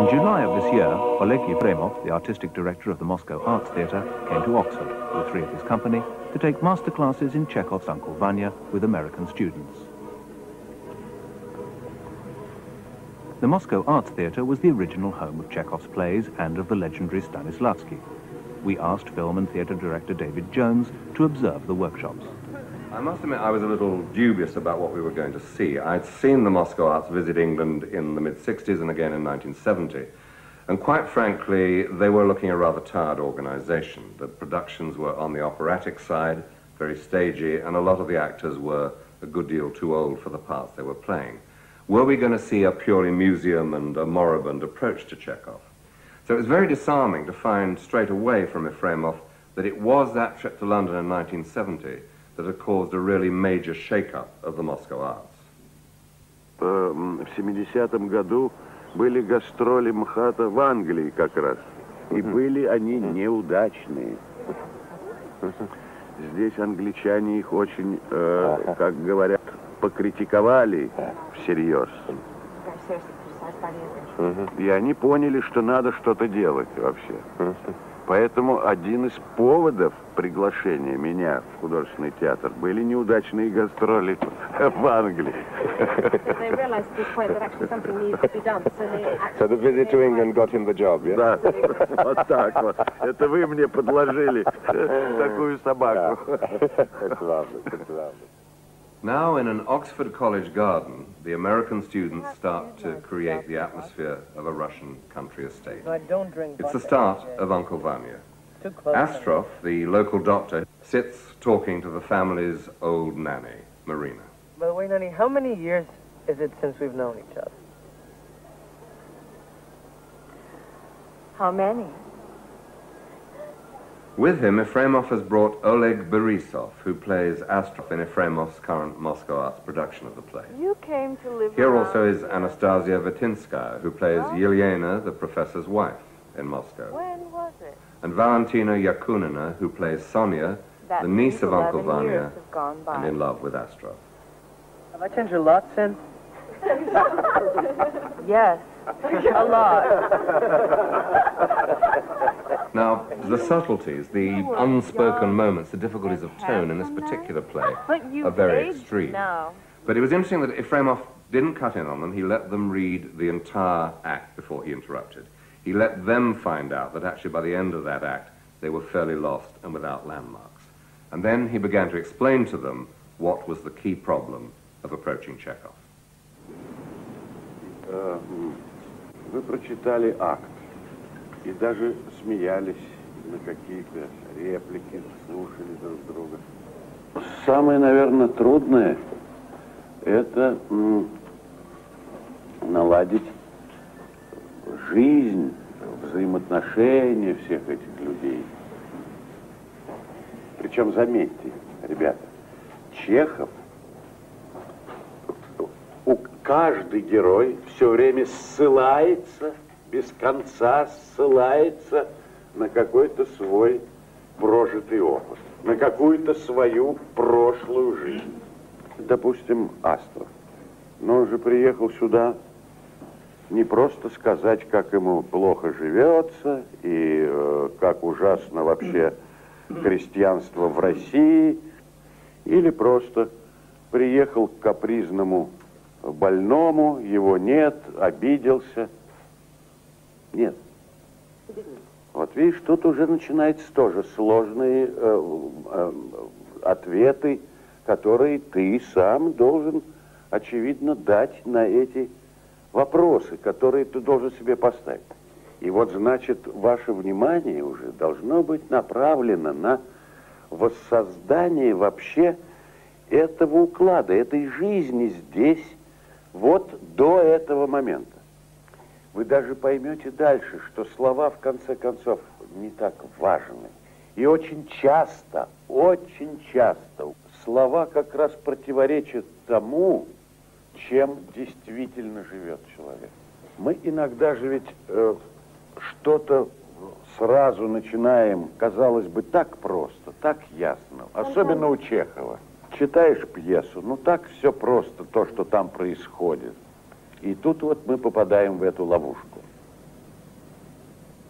In July of this year, Oleg Yefremov, the artistic director of the Moscow Arts Theatre, came to Oxford with three of his company to take master classes in Chekhov's Uncle Vanya with American students. The Moscow Arts Theatre was the original home of Chekhov's plays and of the legendary Stanislavski. We asked film and theatre director David Jones to observe the workshops. I must admit I was a little dubious about what we were going to see. I'd seen the Moscow Arts visit England in the mid-60s and again in 1970. And quite frankly, they were looking a rather tired organization. The productions were on the operatic side, very stagey, and a lot of the actors were a good deal too old for the parts they were playing. Were we going to see a purely museum and a moribund approach to Chekhov? So it was very disarming to find straight away from Efremov that it was that trip to London in 1970 that had caused a really major shake-up of the Moscow arts. В 70-м году были гастроли МХАТа в Англии как раз. И были они неудачные. Здесь англичане их очень, э, как говорят, покритиковали всерьез. И они поняли, что надо что-то делать вообще. Поэтому один из поводов приглашения меня в художественный театр были неудачные гастроли в Англии. So the visit to England got him the job, yeah? Да, вот так вот. Это вы мне подложили такую собаку. It's lovely, it's lovely. Now, in an Oxford College garden, the American students start to create the atmosphere of a Russian country estate. It's the start of Uncle Vanya. Astrov, the local doctor, sits talking to the family's old nanny, Marina. By the way, Nanny, how many years is it since we've known each other? How many? With him, Efremov has brought Oleg Borisov, who plays Astrov in Efremov's current Moscow Arts production of the play. You came to live Here also is Anastasia Vatinskaya, who plays Yelena, the professor's wife, in Moscow. When was it? And Valentina Yakunina, who plays Sonia, That the niece of Uncle Vanya, years have and in love with Astrov. Have I changed a lot since? Yes, a lot. Now, the subtleties, the unspoken moments, the difficulties of tone in this particular play are very extreme. now. But it was interesting that Efremov didn't cut in on them. He let them read the entire act before he interrupted. He let them find out that actually by the end of that act, they were fairly lost and without landmarks. And then he began to explain to them what was the key problem of approaching Chekhov. Э, м, Вы прочитали акт и даже смеялись на какие-то реплики, слушали друг друга. Самое, наверное, трудное – это наладить жизнь, взаимоотношения всех этих людей. Причем, заметьте, ребята, Чехов каждый герой все время ссылается, без конца ссылается на какой-то свой прожитый опыт, на какую-то свою прошлую жизнь. Допустим, Астров. Но он же приехал сюда не просто сказать, как ему плохо живется и э, как ужасно вообще крестьянство в России, или просто приехал к капризному больному, его нет, обиделся. Нет. Вот видишь, тут уже начинаются тоже сложные э, э, ответы, которые ты сам должен, очевидно, дать на эти вопросы, которые ты должен себе поставить. И вот, значит, ваше внимание уже должно быть направлено на воссоздание вообще этого уклада, этой жизни здесь, вот до этого момента. Вы даже поймете дальше, что слова, в конце концов, не так важны. И очень часто, очень часто слова как раз противоречат тому, чем действительно живет человек. Мы иногда же ведь э, что-то сразу начинаем, казалось бы, так просто, так ясно, особенно у Чехова. Читаешь пьесу, ну так все просто, то, что там происходит. И тут вот мы попадаем в эту ловушку.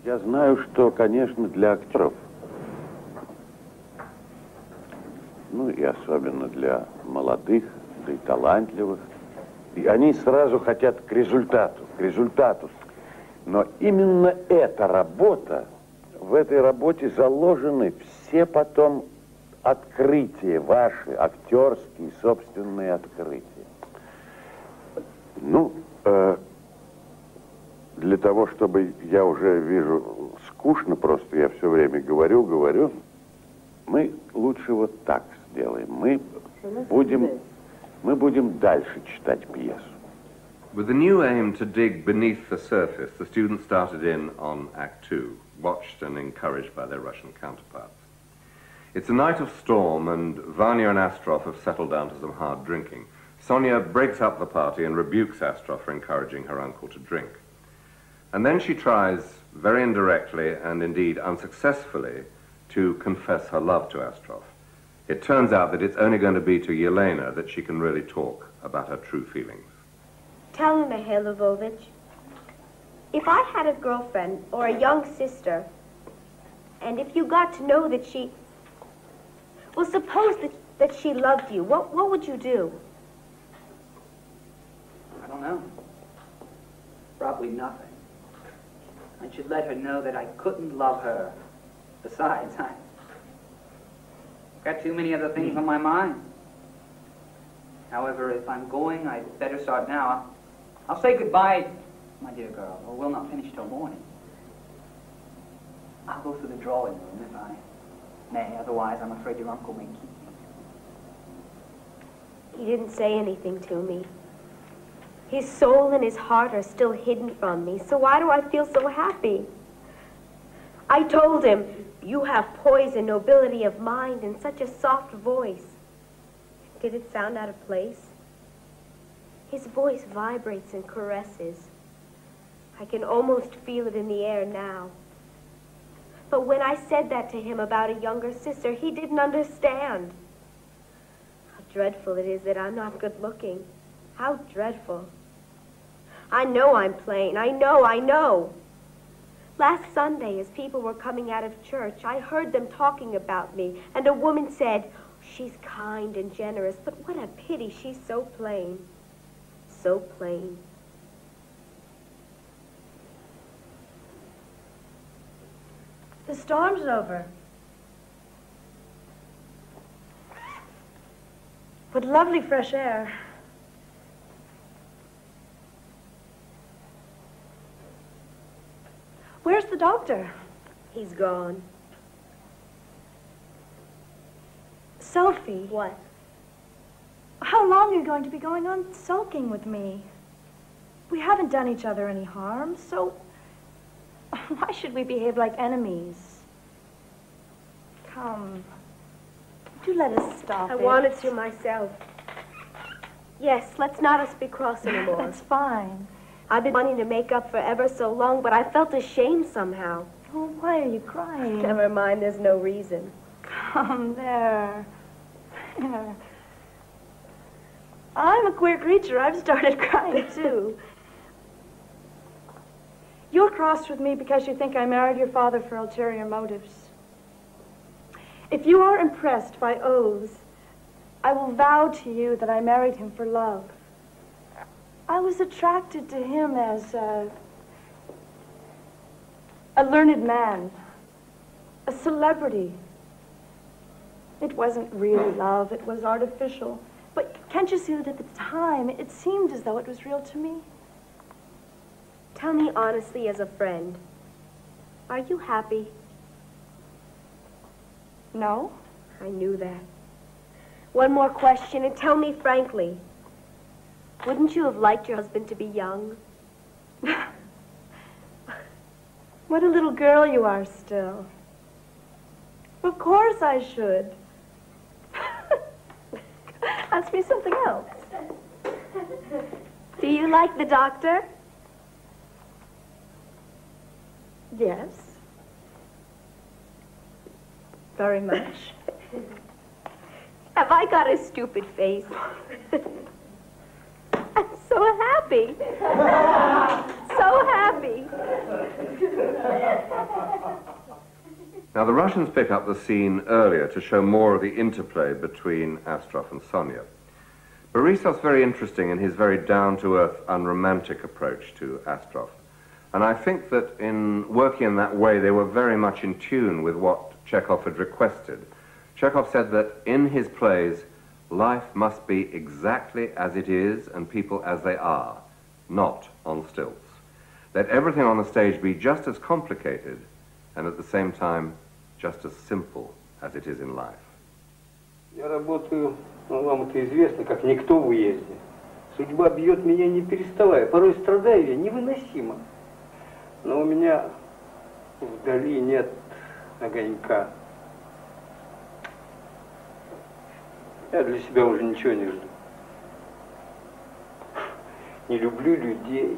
Я знаю, что, конечно, для актеров, ну и особенно для молодых, да и талантливых, и они сразу хотят к результату, к результату. Но именно эта работа, в этой работе заложены все потом открытия ваши, актерские, собственные открытия. Ну, э, для того, чтобы я уже вижу скучно просто, я все время говорю, говорю, мы лучше вот так сделаем. Мы будем, мы будем дальше читать пьесу. With the new aim to dig beneath the surface, the students started in on Act Two, watched and encouraged by their Russian counterparts. It's a night of storm, and Vanya and Astrov have settled down to some hard drinking. Sonia breaks up the party and rebukes Astrov for encouraging her uncle to drink. And then she tries, very indirectly and indeed unsuccessfully, to confess her love to Astrov. It turns out that it's only going to be to Yelena that she can really talk about her true feelings. Tell me, Mihail Lvovich, if I had a girlfriend or a young sister, and if you got to know that she, well, suppose that, that she loved you, what, what would you do? I don't know. Probably nothing. I should let her know that I couldn't love her. Besides, I've got too many other things on my mind. However, if I'm going, I'd better start now. I'll say goodbye, my dear girl, or we'll not finish till morning. I'll go through the drawing room if I may, otherwise I'm afraid your uncle may keep me. He didn't say anything to me. His soul and his heart are still hidden from me, so why do I feel so happy? I told him, you have poise and nobility of mind and such a soft voice. Did it sound out of place? His voice vibrates and caresses. I can almost feel it in the air now. But when I said that to him about a younger sister, he didn't understand. How dreadful it is that I'm not good looking. How dreadful. I know I'm plain. I know, I know. Last Sunday, as people were coming out of church, I heard them talking about me, and a woman said, She's kind and generous, but what a pity she's so plain. So plain. The storm's over. What lovely fresh air. Where's the doctor? He's gone. Sophie. What? How long are you going to be going on sulking with me? We haven't done each other any harm, so why should we behave like enemies? Come. Do let us stop I it. wanted to myself. Yes, let's not us be cross anymore. That's fine. I've been wanting to make up for ever so long, but I felt ashamed somehow. Oh, why are you crying? Never mind, there's no reason. Come there. There. I'm a queer creature. I've started crying, too. You're cross with me because you think I married your father for ulterior motives. If you are impressed by oaths, I will vow to you that I married him for love. I was attracted to him as a, a learned man, a celebrity. It wasn't really love, it was artificial. But can't you see that at the time, it seemed as though it was real to me? Tell me honestly as a friend. Are you happy? No? I knew that. One more question, and tell me frankly. Wouldn't you have liked your husband to be young? What a little girl you are still. Of course I should. Ask me something else. Do you like the doctor? Yes. Very much. Have I got a stupid face? I'm so happy. so happy. Now, the Russians pick up the scene earlier to show more of the interplay between Astrov and Sonia. Borisov's very interesting in his very down-to-earth, unromantic approach to Astrov. And I think that in working in that way, they were very much in tune with what Chekhov had requested. Chekhov said that in his plays, life must be exactly as it is and people as they are, not on stilts. Let everything on the stage be just as complicated and at the same time just as simple as it is in life. Я работаю, ну, вам это известно, как никто в уезде. Судьба бьет меня не переставая. Порой страдаю я невыносимо. Но у меня вдали нет огонька. Я для себя уже ничего не жду. Не люблю людей.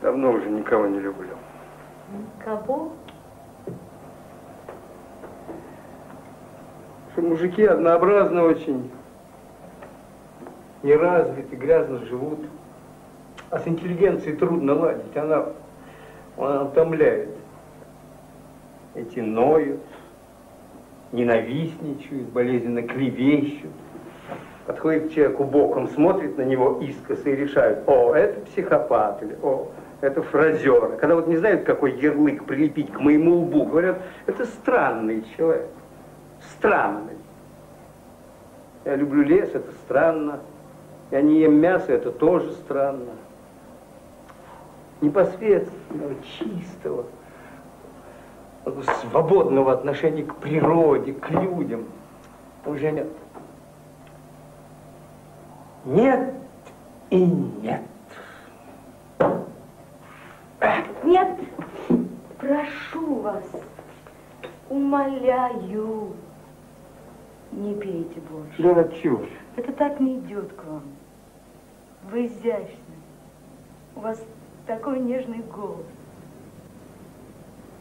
Давно уже никого не люблю. Кого? Что мужики однообразно очень, неразвиты, грязно живут. А с интеллигенцией трудно ладить, она, она утомляет. Эти ноют, ненавистничают, болезненно клевещут. Подходит к человеку боком, смотрит на него искоса и решают, о, это психопат, или о, это фразер. Когда вот не знают, какой ярлык прилепить к моему лбу, говорят, это странный человек. Странный. Я люблю лес, это странно. Я не ем мясо, это тоже странно. Непосредственного, чистого, свободного отношения к природе, к людям уже нет. Нет и нет. Нет, прошу вас, умоляю, не пейте больше. Да чего? Это так не идет к вам. Вы изящны. У вас такой нежный голос.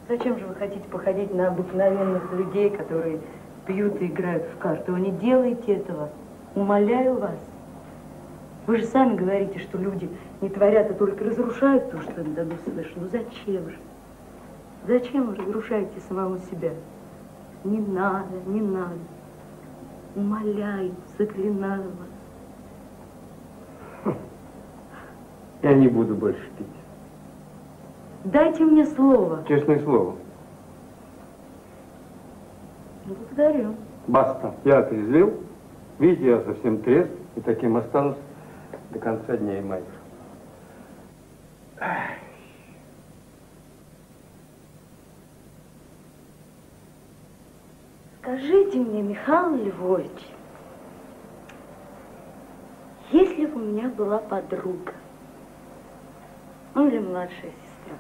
Зачем же вы хотите походить на обыкновенных людей, которые пьют и играют в карты? Вы не делаете этого. Умоляю вас. Вы же сами говорите, что люди не творят, а только разрушают то, что им дано свыше. Ну зачем же? Зачем вы разрушаете самого себя? Не надо, не надо. Умоляю, заклинаю вас. Я не буду больше пить. Дайте мне слово. Честное слово. Благодарю. Баста. Я отрезвел. Видите, я совсем трезв, и таким останусь до конца дней моих. Скажите мне, Михаил Львович, если бы у меня была подруга, ну или младшая сестра,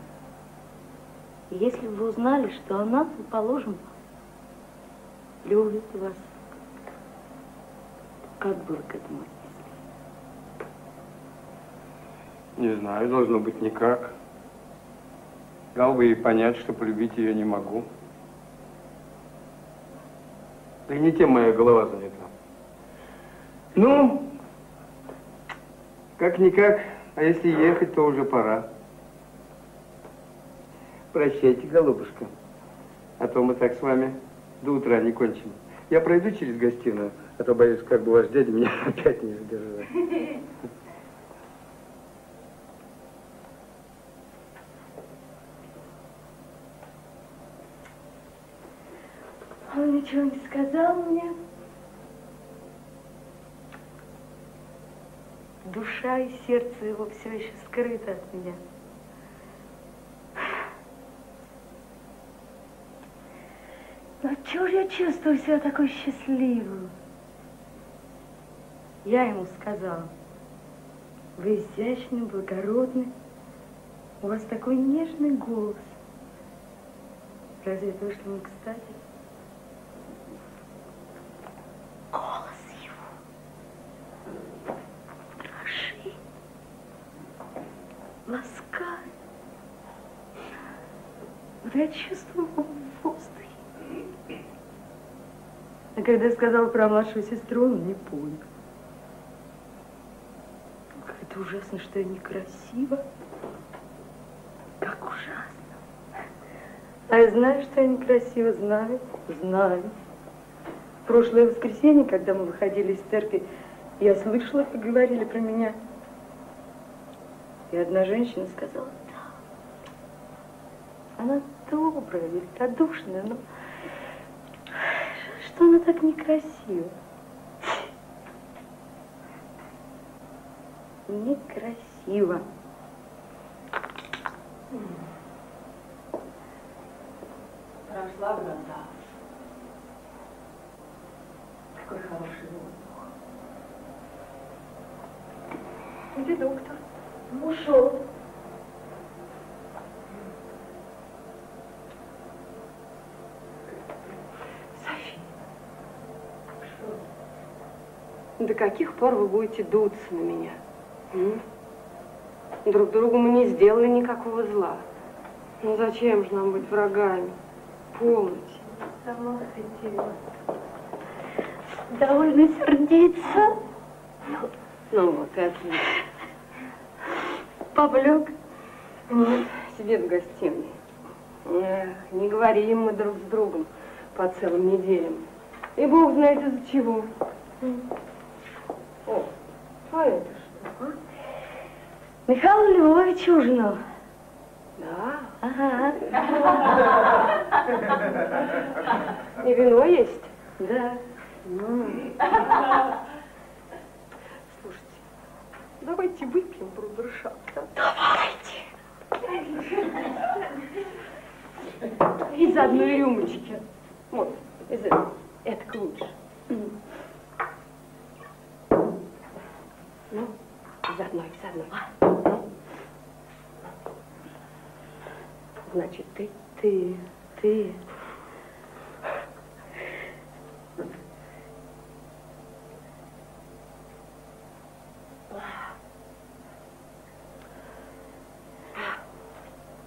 и если вы узнали, что она, положим, любит вас, как бы вы к этому отнеслись? Не знаю, должно быть никак. Дал бы ей понять, что полюбить ее не могу. Да и не тем моя голова занята. Ну, как-никак, а если ехать, то уже пора. Прощайте, голубушка. А то мы так с вами до утра не кончим. Я пройду через гостиную, а то боюсь, как бы ваш дядя меня опять не задержал. Он ничего не сказал мне. Душа и сердце его все еще скрыты от меня. Но чего же я чувствую себя такой счастливой? Я ему сказала, вы изящный, благородный, у вас такой нежный голос. Разве это вышло не кстати? Голос его хороши, ласкает. Вот я чувствую его в воздухе. А когда сказал про младшую сестру, он не понял. Как это ужасно, что я некрасива. Как ужасно. А я знаю, что я некрасива, знаю, знаю. В прошлое воскресенье, когда мы выходили из церкви, я слышала, как говорили про меня. И одна женщина сказала, да, она добрая, великодушная, но что она так некрасива? Некрасиво. Прошла гроза. Какой хороший воздух. Где доктор? Ушел. Каких пор вы будете дуться на меня? М? Друг другу мы не сделали никакого зла. Ну зачем же нам быть врагами? Полноте. Сама хотела. Довольно сердиться. Ну вот, и отлично. Лег? Нет, сидит в гостиной. Эх, не говорим мы друг с другом по целым неделям. И бог знает из-за чего. А это что? а? Михаил Львович ужинал. Да. Ага. И вино есть? Да. Слушайте, давайте выпьем брудершафт. Давайте. Из одной рюмочки. Вот, из этой. Это лучше. Ну, из одной, из одной. Ну. Значит, ты, Ты, ты.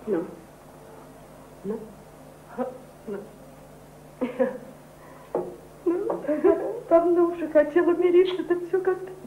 Ну. Ну. Ну. Ну, давно уже хотела умереть, это все как-то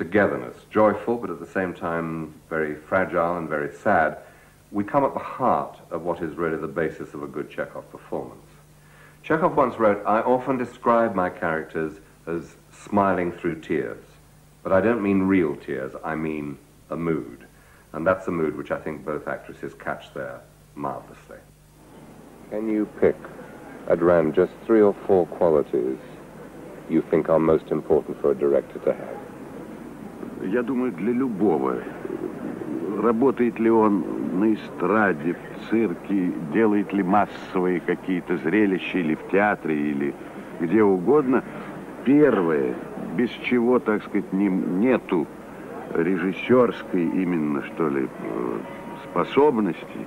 togetherness, joyful but at the same time very fragile and very sad, we come at the heart of what is really the basis of a good Chekhov performance. Chekhov once wrote, I often describe my characters as smiling through tears. But I don't mean real tears, I mean a mood. And that's a mood which I think both actresses catch there marvelously. Can you pick at random just three or four qualities you think are most important for a director to have? Я думаю, для любого. Работает ли он на эстраде, в цирке, делает ли массовые какие-то зрелища или в театре, или где угодно. Первое, без чего, так сказать, не, нету режиссерской именно, что ли, э, способности,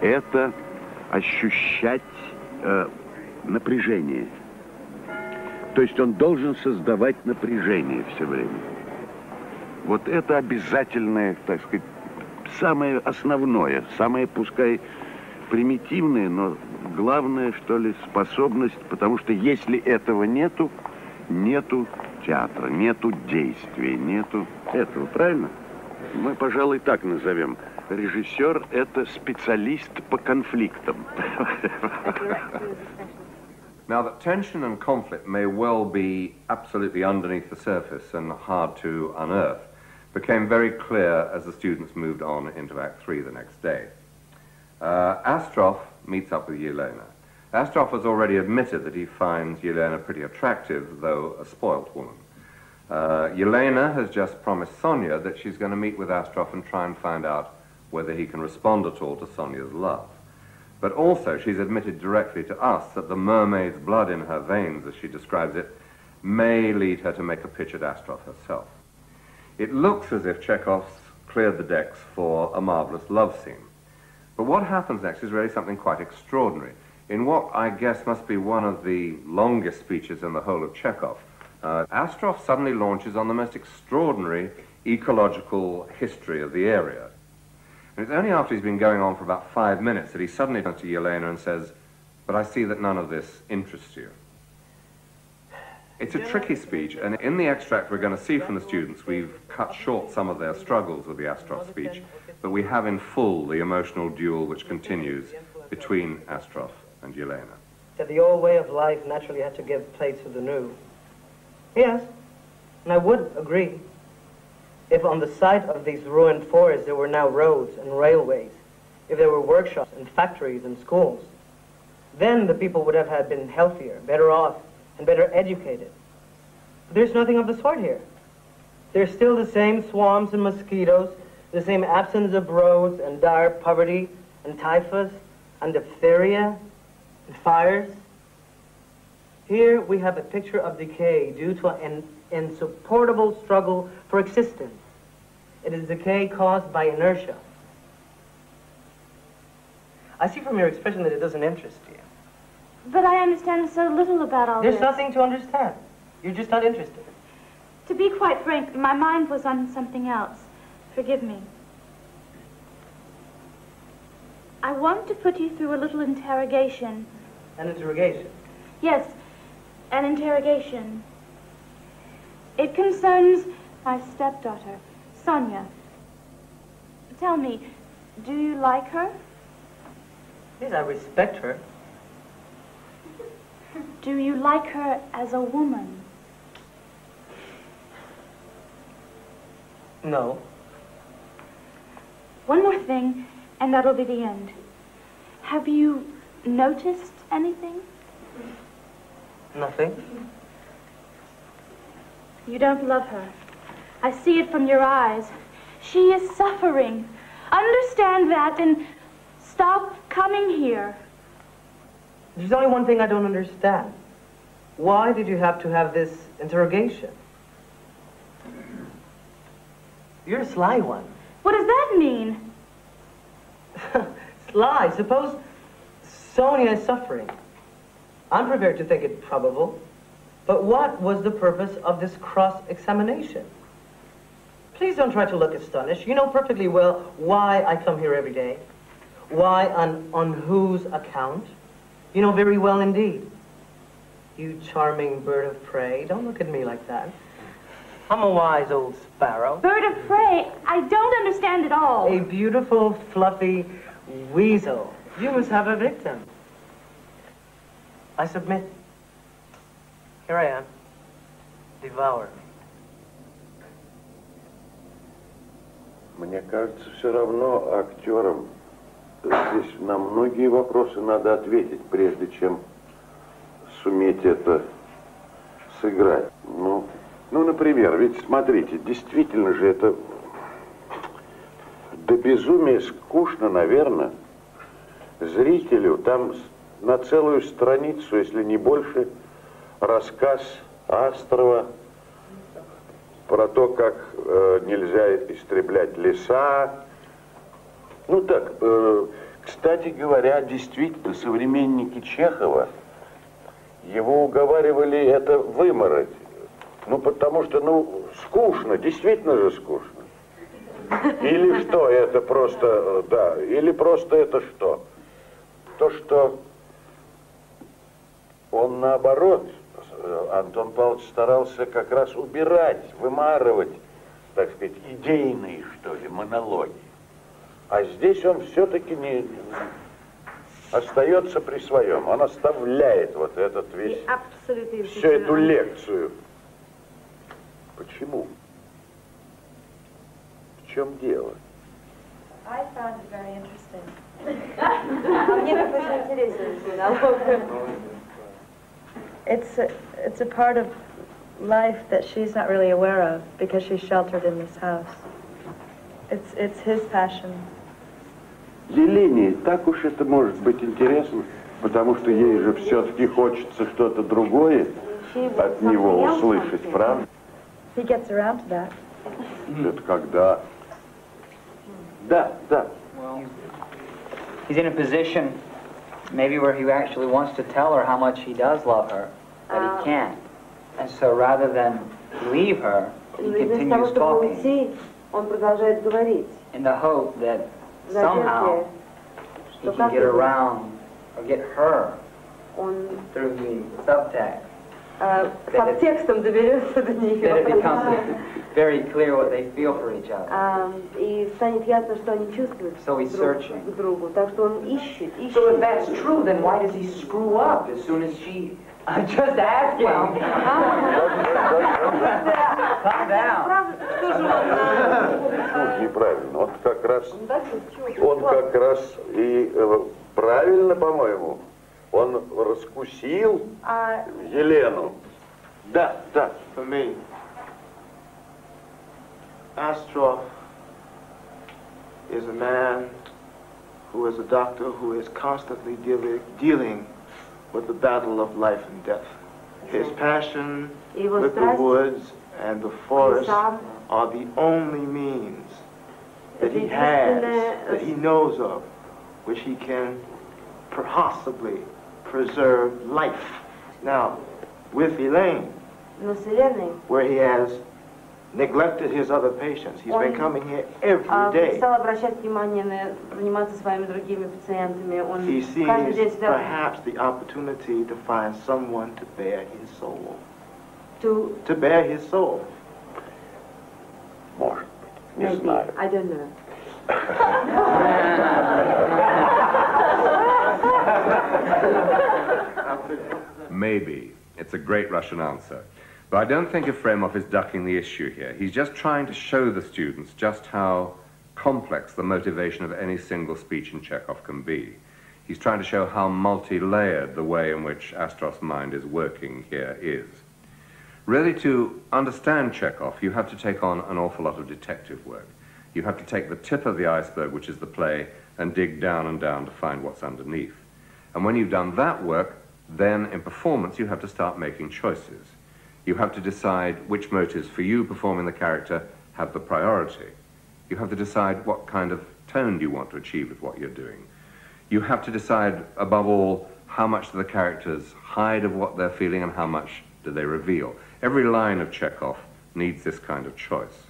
это ощущать э, напряжение. То есть он должен создавать напряжение все время. Вот это обязательное, так сказать, самое основное, самое, пускай, примитивное, но главное, что ли, способность, потому что если этого нету, нету театра, нету действия, нету этого, правильно? Мы, пожалуй, так назовем. Режиссер – это специалист по конфликтам. Now, that tension and conflict may well be absolutely underneath the surface and hard to unearth, became very clear as the students moved on into Act Three the next day. Uh, Astroff meets up with Yelena. Astroff has already admitted that he finds Yelena pretty attractive, though a spoilt woman. Uh, Yelena has just promised Sonia that she's going to meet with Astroff and try and find out whether he can respond at all to Sonia's love. But also, she's admitted directly to us that the mermaid's blood in her veins, as she describes it, may lead her to make a pitch at Astroff herself. It looks as if Chekhov's cleared the decks for a marvelous love scene. But what happens next is really something quite extraordinary. In what I guess must be one of the longest speeches in the whole of Chekhov, uh, Astrov suddenly launches on the most extraordinary ecological history of the area. And it's only after he's been going on for about five minutes that he suddenly turns to Yelena and says, but I see that none of this interests you. It's a tricky speech, and in the extract we're going to see from the students, we've cut short some of their struggles with the Astrov speech, but we have in full the emotional duel which continues between Astrov and Yelena. That the old way of life naturally had to give place to the new. Yes, and I would agree. If on the site of these ruined forests there were now roads and railways, if there were workshops and factories and schools, then the people would have had been healthier, better off, and better educated. But there's nothing of the sort here. There's still the same swarms and mosquitoes, the same absence of roads and dire poverty and typhus and diphtheria and fires. Here we have a picture of decay due to an insupportable struggle for existence. It is decay caused by inertia. I see from your expression that it doesn't interest you. But I understand so little about all There's this. There's nothing to understand. You're just not interested. To be quite frank, my mind was on something else. Forgive me. I want to put you through a little interrogation. An interrogation. Yes, an interrogation. It concerns my stepdaughter, Sonia. Tell me, do you like her? Yes, I respect her. Do you like her as a woman? No. One more thing, and that'll be the end. Have you noticed anything? Nothing. You don't love her. I see it from your eyes. She is suffering. Understand that and stop coming here. There's only one thing I don't understand. Why did you have to have this interrogation? You're a sly one. What does that mean? Sly. Suppose Sonia is suffering. I'm prepared to think it probable. But what was the purpose of this cross-examination? Please don't try to look astonished. You know perfectly well why I come here every day. Why and on whose account. You know very well indeed. You charming bird of prey, don't look at me like that. I'm a wise old sparrow. Bird of prey, I don't understand at all. A beautiful, fluffy weasel. You must have a victim. I submit. Here I am. Devour me. Мне кажется, все равно актерам здесь на многие вопросы надо ответить, прежде чем суметь это сыграть. Ну, ну, например, ведь смотрите, действительно же это до безумия скучно, наверное, зрителю. Там на целую страницу, если не больше, рассказ Астрова про то, как э, нельзя истреблять леса. Ну так, э, кстати говоря, действительно, современники Чехова его уговаривали это вымороть. Ну, потому что, ну, скучно, действительно же скучно. Или что, это просто, э, да, или просто это что? То, что он наоборот, э, Антон Павлович старался как раз убирать, вымарывать, так сказать, идейные, что ли, монологи. А здесь он все-таки не остается при своем. Он оставляет вот этот весь, всю эту лекцию. Почему? В чем дело? I found it very interesting. А мне как очень интересен диалог. It's a, it's a part of life that she's not really aware of because she's sheltered in this house. It's, it's his passion. Елене так уж это может быть интересно, потому что ей же все-таки хочется что-то другое от него услышать, правда? He gets around to that. Это когда Да, да. Well, he's in a position maybe where he actually wants to tell her how much he does love her, but Ah. he can't. And so rather than leave her, he continues talking он продолжает говорить. in the hope that somehow надежде, he что can get как-нибудь around or get her он through the subtext. э, That it- текстом доберется до That it нее. becomes very clear what they feel for each other. А, И станет ясно, что они чувствуют So he's друг searching. к другу. Так что он ищет, ищет. So if that's true, then why does he screw up as soon as she... I'm just asking. Calm down. Ну, неправильно. Он как раз, он как раз и э, правильно, по-моему, он раскусил А Елену. Да, да. For me, Astroff is a man who is a doctor who is constantly dealing, dealing with the battle of life and death. His passion with the woods and the forest are the only means that he has, that he knows of, which he can possibly preserve life. Now, with Elaine, where he has neglected his other patients, he's been Он, coming here every а, day. стал обращать внимание на заниматься своими другими пациентами. Он He каждый день sees сюда perhaps the opportunity to find someone to bear his soul. to To bear his soul. Может быть, не maybe, знаю. I don't know. Maybe. It's a great Russian answer. But I don't think Efremov is ducking the issue here. He's just trying to show the students just how complex the motivation of any single speech in Chekhov can be. He's trying to show how multi-layered the way in which Astrov's mind is working here is. Really, to understand Chekhov, you have to take on an awful lot of detective work. You have to take the tip of the iceberg, which is the play, and dig down and down to find what's underneath. And when you've done that work, then in performance, you have to start making choices. You have to decide which motives for you performing the character have the priority. You have to decide what kind of tone do you want to achieve with what you're doing. You have to decide, above all, how much do the characters hide of what they're feeling and how much do they reveal. Every line of Chekhov needs this kind of choice.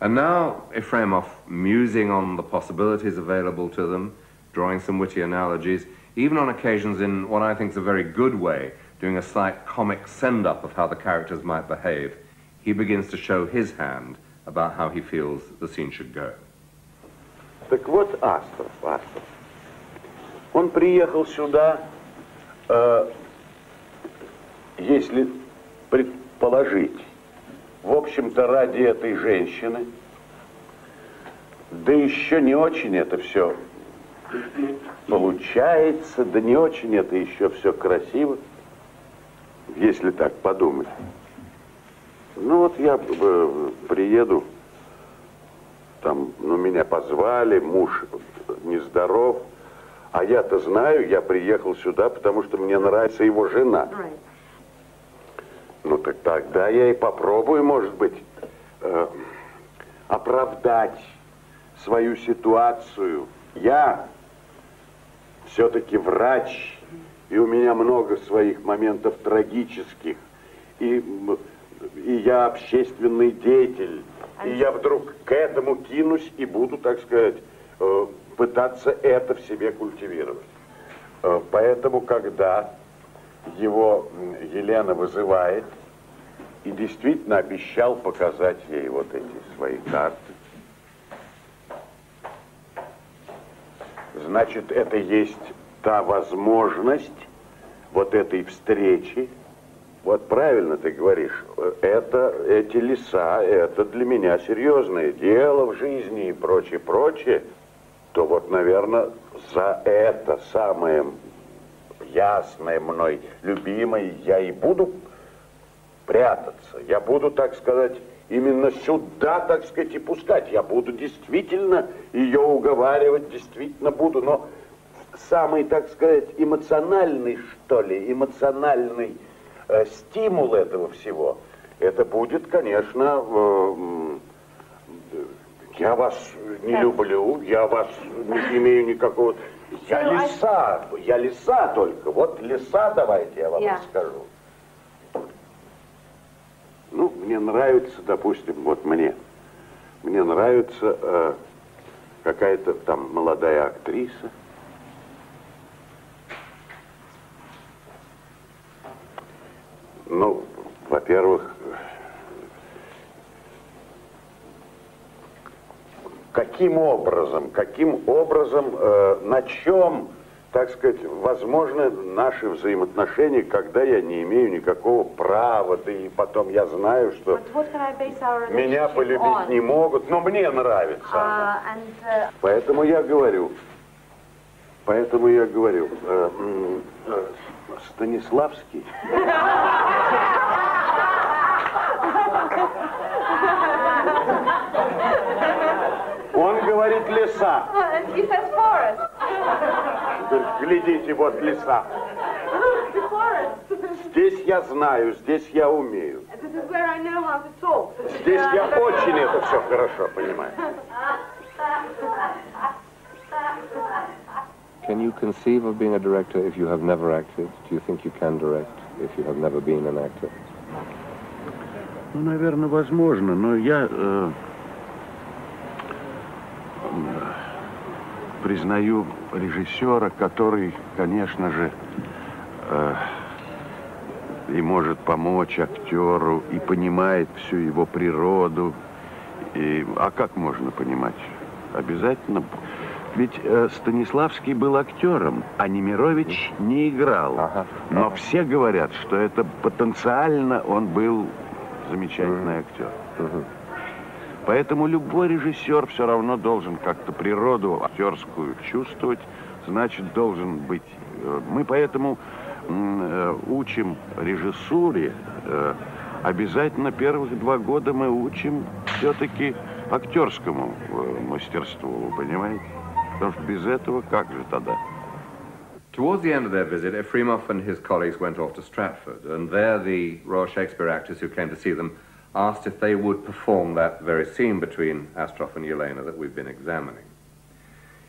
And now Efremov, musing on the possibilities available to them, drawing some witty analogies, even on occasions in what I think is a very good way, doing a slight comic send-up of how the characters might behave, he begins to show his hand about how he feels the scene should go. Так вот, Астров, Астров. Он приехал сюда, э, если предположить, в общем-то, ради этой женщины, да еще не очень это все получается, да не очень это еще все красиво, если так подумать. Ну вот я э, приеду, там, ну, меня позвали, муж нездоров, а я-то знаю, я приехал сюда, потому что мне нравится его жена. Ну, так тогда я и попробую, может быть, э, оправдать свою ситуацию. Я все-таки врач, и у меня много своих моментов трагических, и, и я общественный деятель, и я вдруг к этому кинусь и буду, так сказать, э, пытаться это в себе культивировать. Э, Поэтому, когда его Елена вызывает и действительно обещал показать ей вот эти свои карты, значит, это есть та возможность вот этой встречи. Вот правильно ты говоришь, это, эти леса, это для меня серьезное дело в жизни и прочее, прочее. То вот, наверное, за это самое ясное мной, любимое, я и буду прятаться. Я буду, так сказать, именно сюда, так сказать, и пускать. Я буду действительно ее уговаривать, действительно буду, но самый, так сказать, эмоциональный, что ли, эмоциональный э, стимул этого всего, это будет, конечно, э, Я вас не люблю, я вас не имею никакого... Я So I- лиса, я лиса только. Вот лиса, давайте я вам Yeah. расскажу. Мне нравится, допустим, вот мне, мне нравится э, какая-то там молодая актриса. Ну, во-первых, каким образом, каким образом, э, на чем, так сказать, возможны наши взаимоотношения, когда я не имею никакого права, да и потом я знаю, что меня полюбить on? не могут, но мне нравится. она. Uh, and uh, Поэтому я говорю, поэтому я говорю, э, э, Станиславский. Он говорит леса. he says forest. Глядите, вот леса. Здесь я знаю, здесь я умею. Здесь я очень это все хорошо понимаю. Can you conceive of being a director if you have never acted? Do you think you can direct if you have never been an actor? Ну, наверное, возможно, но я э, признаю режиссера, который, конечно же, э, и может помочь актеру, и понимает всю его природу. И, а как можно понимать? Обязательно. Ведь э, Станиславский был актером, а Немирович не играл. Но все говорят, что это потенциально он был замечательный актер. Поэтому любой режиссер все равно должен как-то природу актерскую чувствовать, значит, должен быть. э, Мы поэтому э, учим режиссуре, э, обязательно первых два года мы учим все-таки актерскому мастерству, вы понимаете? Потому что без этого как же тогда? Towards the end of their visit, Efremov and his colleagues went off to Stratford, and there the Royal Shakespeare actors who came to see them asked if they would perform that very scene between Astroff and Yelena that we've been examining.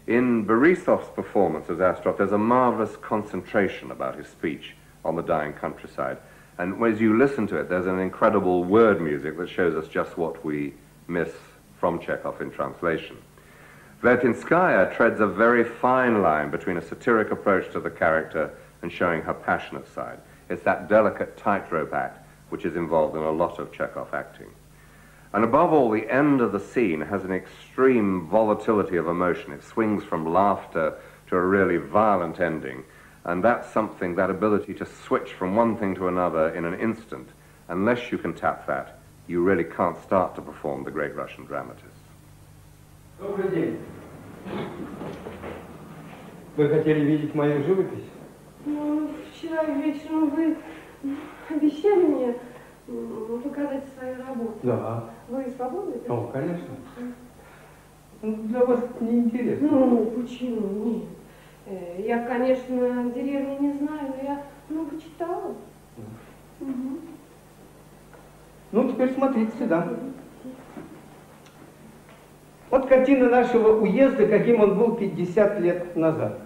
In Borisov's performance as Astroff, there's a marvelous concentration about his speech on the dying countryside. And as you listen to it, there's an incredible word music that shows us just what we miss from Chekhov in translation. Vertinskaya treads a very fine line between a satiric approach to the character and showing her passionate side. It's that delicate tightrope act which is involved in a lot of Chekhov acting. And above all, the end of the scene has an extreme volatility of emotion. It swings from laughter to a really violent ending. And that's something, that ability to switch from one thing to another in an instant, unless you can tap that, you really can't start to perform the great Russian dramatist. Добрый день. Вы хотели видеть мою живопись? Ну, вчера вечером вы обещали мне показать свою работу. Да. Вы свободны? О, конечно. Ну, Для вас это неинтересно. Ну, почему? Нет. Э, Я, конечно, деревни не знаю, но я много читала. Мгм. Ну, теперь смотрите сюда. Вот картина нашего уезда, каким он был 50 лет назад.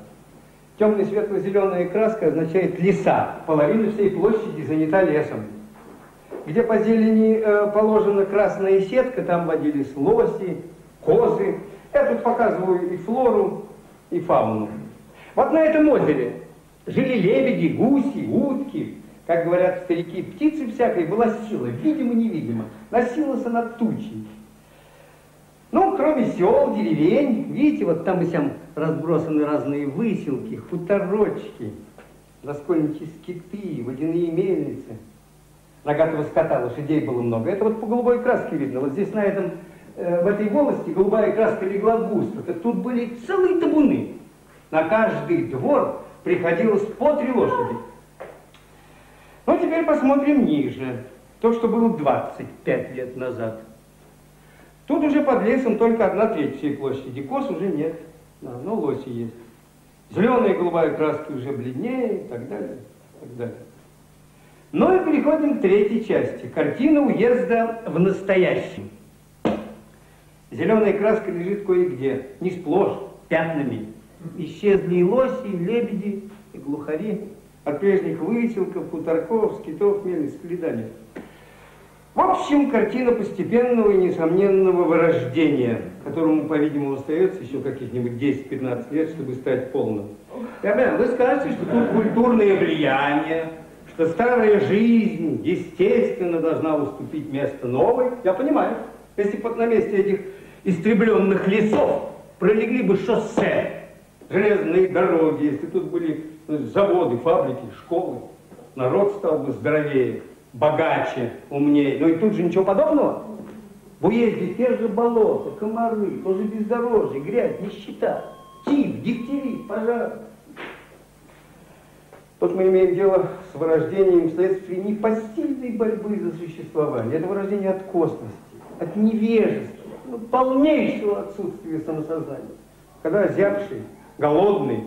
Темная светло-зеленая краска означает леса. Половина всей площади занята лесом. Где по зелени э, положена красная сетка, там водились лоси, козы. Я тут показываю и флору, и фауну. Вот на этом озере жили лебеди, гуси, утки. Как говорят старики, птицы всякой была сила, видимо-невидимо. Носилась она тучей. Ну, кроме сел, деревень, видите, вот там и сям разбросаны разные выселки, хуторочки, раскольничьи скиты, водяные мельницы. Рогатого скота, лошадей было много. Это вот по голубой краске видно. Вот здесь на этом, э, в этой волости голубая краска легла густо. Так тут были целые табуны. На каждый двор приходилось по три лошади. Ну, теперь посмотрим ниже. То, что было 25 лет назад. Тут уже под лесом только одна треть всей площади. Кос уже нет, да, но лоси есть. Зеленая и голубая краски уже бледнее и так далее, и так далее. Ну и переходим к третьей части. Картина уезда в настоящем. Зеленая краска лежит кое-где, не сплошь, пятнами. Исчезли и лоси, и лебеди, и глухари. От прежних выселков, хуторков, скитов, мельниц следа В общем, картина постепенного и несомненного вырождения, которому, по-видимому, остается еще каких-нибудь 10-15 лет, чтобы стать полным. Вы скажете, что тут культурное влияние, что старая жизнь, естественно, должна уступить место новой. Я понимаю, если бы на месте этих истребленных лесов пролегли бы шоссе, железные дороги, если тут были ну, заводы, фабрики, школы, народ стал бы здоровее, богаче, умнее. Но и тут же ничего подобного. В уезде те же болота, комары, тоже бездорожье, грязь, нищета, тиф, дифтерит, пожар. Тут мы имеем дело с вырождением вследствие непосильной борьбы за существование. Это вырождение от косности, от невежества, ну, полнейшего отсутствия самосознания. Когда озябший, голодный,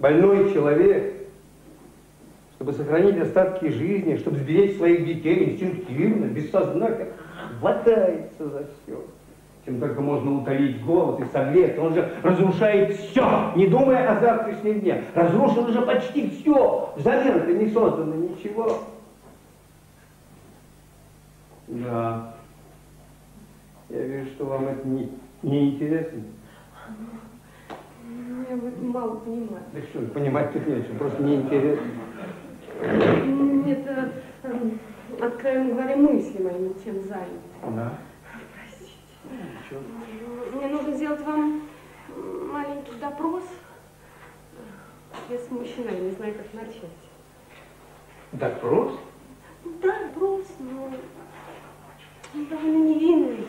больной человек, чтобы сохранить остатки жизни, чтобы сберечь своих детей инстинктивно, бессознательно, хватается за все чем только можно утолить голод и согреться. Он же разрушает все, не думая о завтрашнем дне. Разрушил уже почти все. Взамен-то не создано ничего. Да. Я вижу, что вам это не, не интересно. Я вот мало понимаю. Да что, понимать тут нечего, просто неинтересно. Нет, э, откровенно говоря, мысли мои не тем заняты. Да. Мне нужно сделать вам маленький допрос. Я смущена, я не знаю, как начать. Допрос? Да, допрос, но он довольно невинный.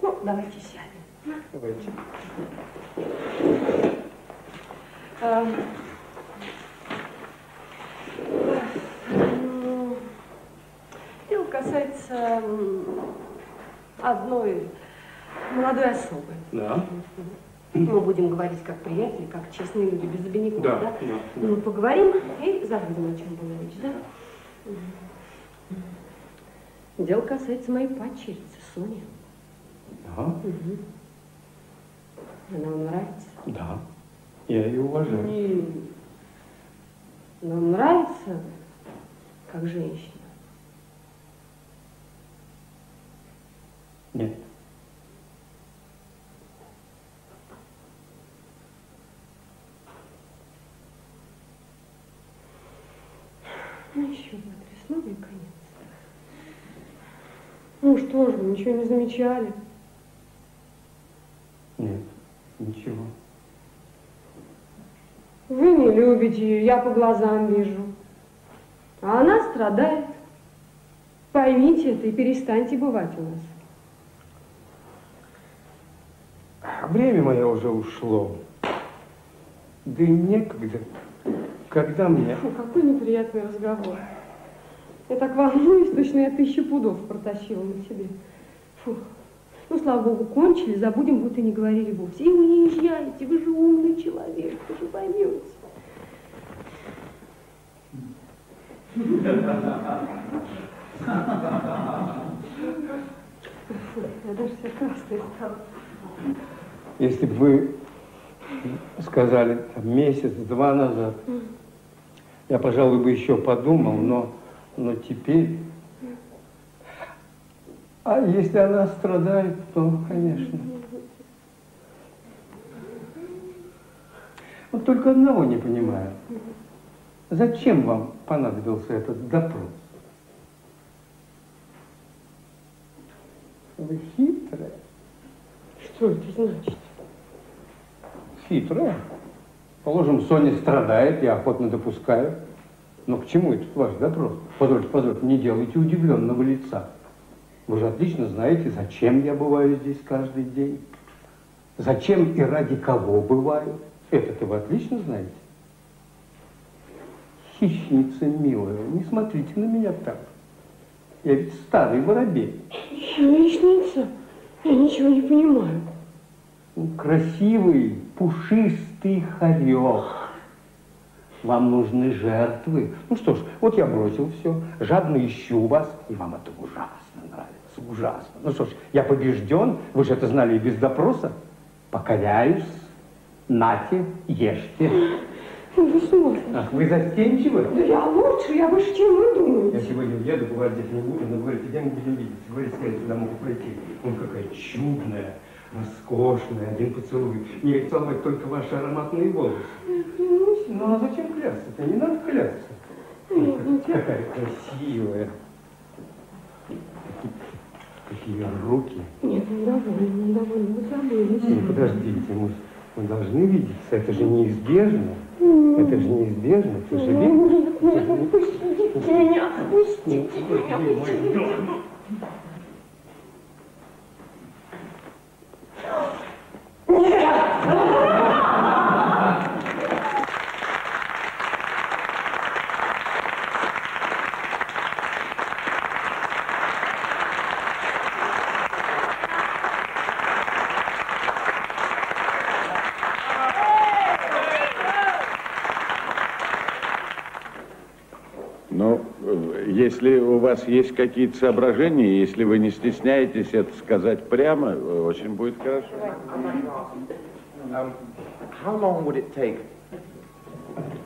Ну, давайте сядем. Давайте. А, Дело касается одной молодой особы. Да. Мы будем говорить как приятели, как честные люди, без обиняков, да? да? да, да. Мы поговорим и забудем, о чем была речь, да? Дело касается моей падчерицы, Сони. Ага. Угу. Она вам нравится? Да. Я ее уважаю. И... Вам нравится как женщина? Нет. Ну еще бы адрес, ну и конец. Ну что же, ничего не замечали? Нет, ничего. Вы не любите ее, я по глазам вижу. А она страдает. Поймите это и перестаньте бывать у нас. Время мое уже ушло. Да и некогда. Когда мне... Фу, какой неприятный разговор. Я так волнуюсь, точно я тысячу пудов протащила на себе. Фу. Ну, слава богу, кончили, забудем, будто не говорили вовсе. И езжаете, вы же умный человек, вы же поймете. Фу, я даже вся красная стала. Если бы вы сказали месяц-два назад, я, пожалуй, бы еще подумал, но, но теперь... А если она страдает, то, конечно. Вот только одного не понимаю. Зачем вам понадобился этот допрос? Вы хитрая. Что это значит? Хитрая. Положим, Соня страдает, я охотно допускаю. Но к чему этот ваш допрос? Позвольте, позвольте, не делайте удивленного лица. Вы же отлично знаете, зачем я бываю здесь каждый день. Зачем и ради кого бываю. Это-то вы отлично знаете. Хищница милая, не смотрите на меня так. Я ведь старый воробей. Хищница? Я ничего не понимаю. Красивый, пушистый хорек. Вам нужны жертвы. Ну что ж, вот я бросил все, жадно ищу вас, и вам это ужасно нравится. ужасно. Ну что ж, я побежден, вы же это знали и без допроса. Покоряюсь, нате, ешьте. Вы смотрите. Ах, вы застенчивы? Да я лучше, я выше, чем вы Я думаете. сегодня уеду, бывает здесь не буду, но говорит, где мы будем видеться? Говорит, скорее сюда могу пройти. Он какая чудная, роскошная, один поцелуй. Не целовать только ваши ароматные волосы. Ну а зачем клясться-то? Не надо клясться. Какая красивая. Какие руки. Нет, он доволен, он доволен, вы забылись. Ну, подождите, мы, мы должны видеться. Это же неизбежно. Это же неизбежно. Ты же видишь? Нет, нет, отпустите меня, отпустите. Меня, отпустите. Ну, э, если у вас есть какие-то соображения, если вы не стесняетесь это сказать прямо, э, очень будет хорошо. Um, how long would it take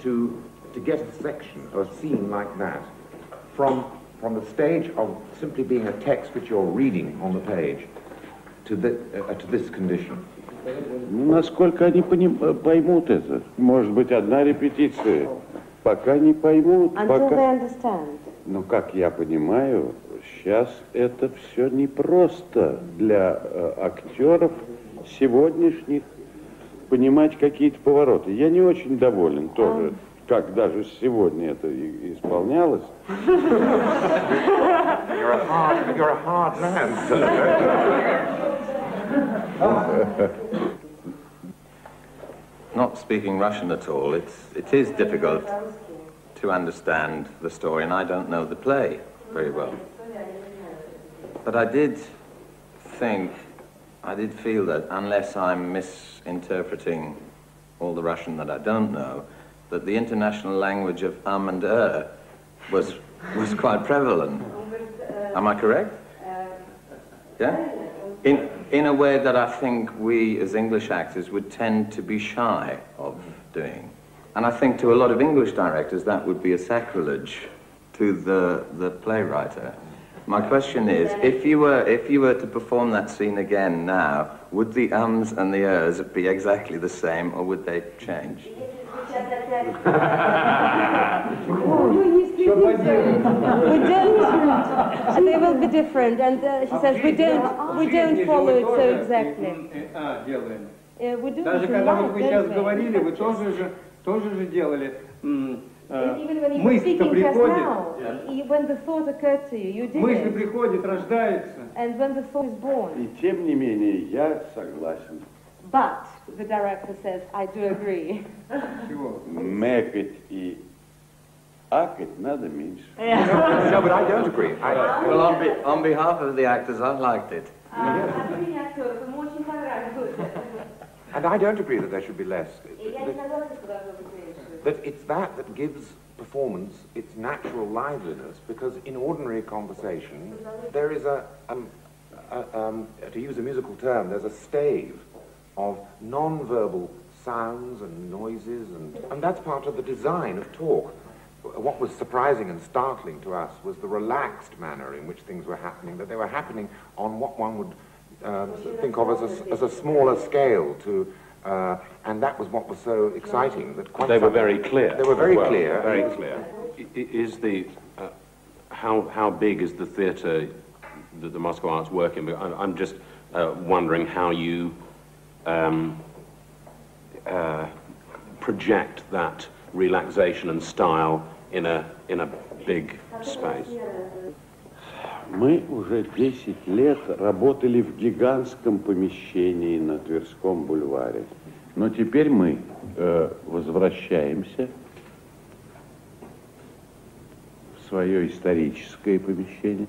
to to get a section or a scene like that from from the stage of simply being a text which you're reading on the page to the, uh, to this condition? Ну, насколько они поним- э, поймут это? Может быть, одна репетиция. Пока не поймут, Until пока... they understand. Ну, как я понимаю, сейчас это все непросто для э, актеров сегодняшних понимать какие-то повороты. Я не очень доволен тоже, как даже сегодня это и- исполнялось. You're a hard, you're a hard man, sir. Not speaking Russian at all, it's, it is difficult to understand the story, and I don't know the play very well. But I did think, I did feel that unless I'm misinterpreting all the Russian that I don't know, that the international language of um and er was, was quite prevalent. Am I correct? Yeah? In, in a way that I think we as English actors would tend to be shy of doing. And I think to a lot of English directors that would be a sacrilege to the, the playwright. My question is, if you, were, if you were to perform that scene again now, would the ums and the ers be exactly the same or would they change? We don't. They will be different, and uh, she says we don't. We don't follow it so exactly. А, делаем. Uh, we do Даже it когда live, вот вы сейчас don't we? говорили, вы тоже же, тоже же делали. м, э, Even when you were Мысль-то speaking just приходит, мысль приходит, рождается. And when the thought is born. И тем не менее, я согласен. But the director says, I do agree. Мекать и акать надо меньше. no, but I don't agree. well, on, be, on behalf of the actors, I liked it. And I don't agree that there should be less. That it's that that gives performance its natural liveliness, because in ordinary conversation, there is a, um, a um, to use a musical term, there's a stave of non-verbal sounds and noises, and, and that's part of the design of talk. What was surprising and startling to us was the relaxed manner in which things were happening, that they were happening on what one would um, think of as a, as a smaller scale to, uh, and that was what was so exciting. That quite They were very clear. They were very Well, clear. Very clear. Is the uh, how how big is the theatre that the Moscow Arts work in? I'm, I'm just uh, wondering how you um, uh, project that relaxation and style in a in a big space. Мы уже 10 лет работали в гигантском помещении на Тверском бульваре. Но теперь мы э, возвращаемся в свое историческое помещение.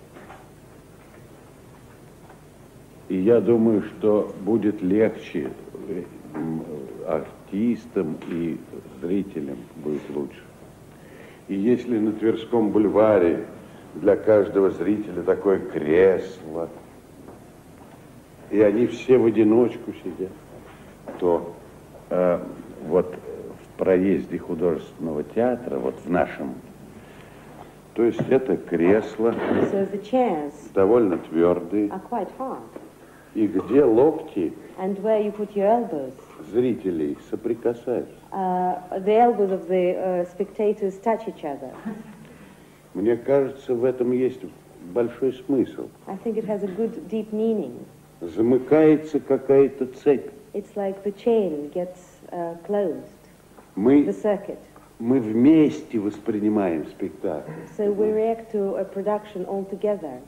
И я думаю, что будет легче э, артистам и зрителям будет лучше. И если на Тверском бульваре для каждого зрителя такое кресло, и они все в одиночку сидят, то э, вот в проезде художественного театра, вот в нашем, то есть это кресло So довольно твердые, и где локти And where you put your elbows, зрителей соприкасаются. uh, the elbows of the uh, spectators touch each other. Мне кажется, в этом есть большой смысл. I think it has a good, deep meaning. Замыкается какая-то цепь. It's like the chain gets uh, closed, Мы, the circuit. мы вместе воспринимаем спектакль. So we react to a production all together.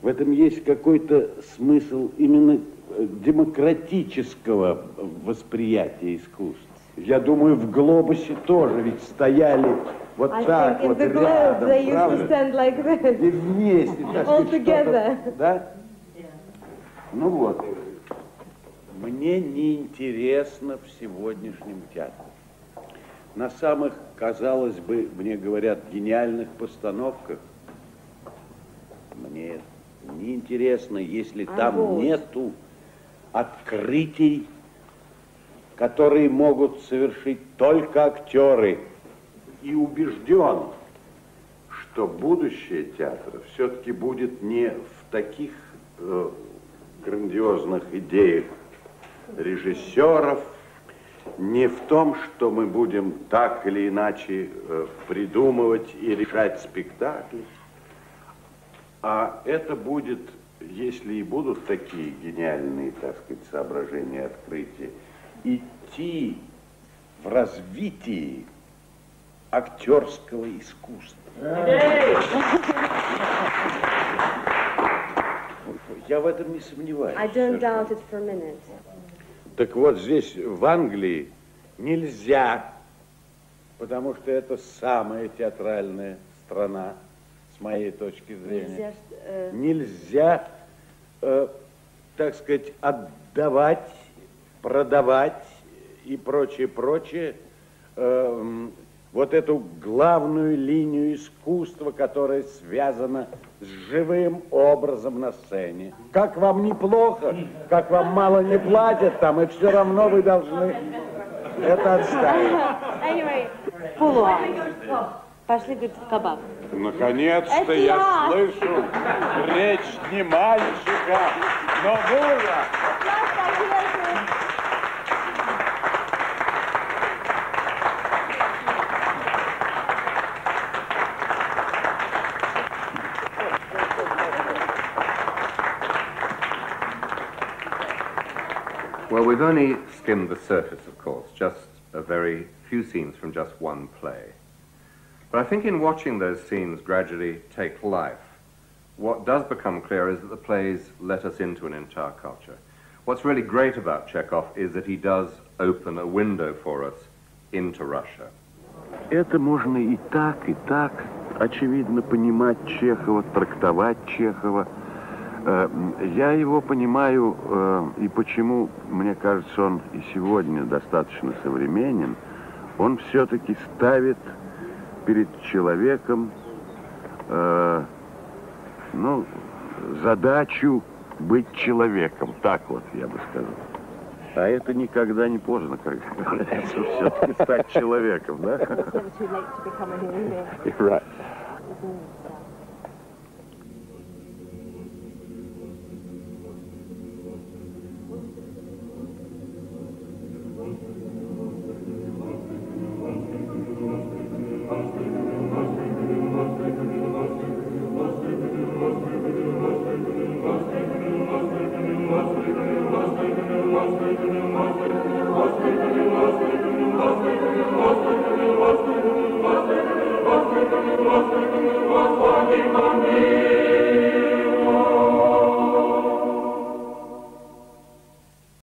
В этом есть какой-то смысл именно э, демократического восприятия искусства. Я думаю, в глобусе тоже ведь стояли вот I так think in вот the globe рядом, they used to правда? stand like this. И вместе, так All сказать, да? Ну вот. Мне неинтересно в сегодняшнем театре. На самых, казалось бы, мне говорят, гениальных постановках мне неинтересно, если А там вот. нету открытий, которые могут совершить только актеры. И убежден, что будущее театра все-таки будет не в таких э, грандиозных идеях режиссеров, не в том, что мы будем так или иначе э, придумывать и решать спектакли, а это будет, если и будут такие гениальные, так сказать, соображения, открытия, идти в развитии актерского искусства. Я в этом не сомневаюсь. I don't doubt it for a minute. Так вот, здесь, в Англии, нельзя, потому что это самая театральная страна, с моей точки зрения. Нельзя, э, Нельзя, э, так сказать, отдавать, продавать и прочее, прочее, э, вот эту главную линию искусства, которая связана с живым образом на сцене. Как вам неплохо, как вам мало не платят там, и все равно вы должны это отставить. Anyway, Пулуа. Пошли, говорит, в кабак. Наконец-то я я. слышу речь не мальчика, но мужа. Well, we've only skimmed the surface, of course, just a very few scenes from just one play. But I think in watching those scenes gradually take life, what does become clear is that the plays let us into an entire culture. What's really great about Chekhov is that he does open a window for us into Russia. Это можно и так, и так, очевидно, понимать Чехова, трактовать Чехова. Э, Я его понимаю, э, и почему, мне кажется, он и сегодня достаточно современен, он все-таки ставит перед человеком э, ну, задачу быть человеком, так вот я бы сказал. А это никогда не поздно, как говорится, все-таки стать человеком, да? It's